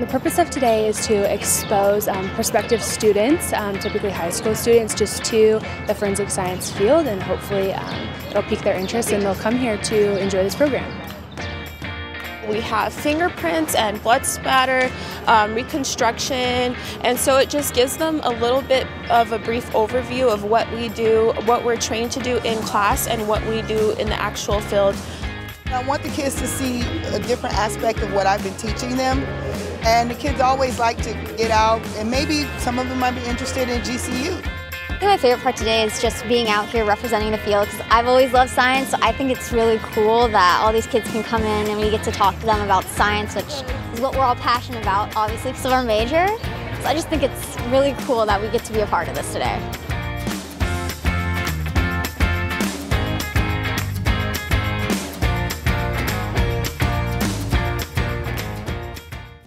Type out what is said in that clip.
The purpose of today is to expose um, prospective students, um, typically high school students, just to the forensic science field and hopefully um, it'll pique their interest and they'll come here to enjoy this program. We have fingerprints and blood spatter, um, reconstruction, and so it just gives them a little bit of a brief overview of what we do, what we're trained to do in class, and what we do in the actual field. I want the kids to see a different aspect of what I've been teaching them. And the kids always like to get out, and maybe some of them might be interested in GCU. I think my favorite part today is just being out here representing the field because I've always loved science. So I think it's really cool that all these kids can come in and we get to talk to them about science, which is what we're all passionate about, obviously, because of our major. So I just think it's really cool that we get to be a part of this today.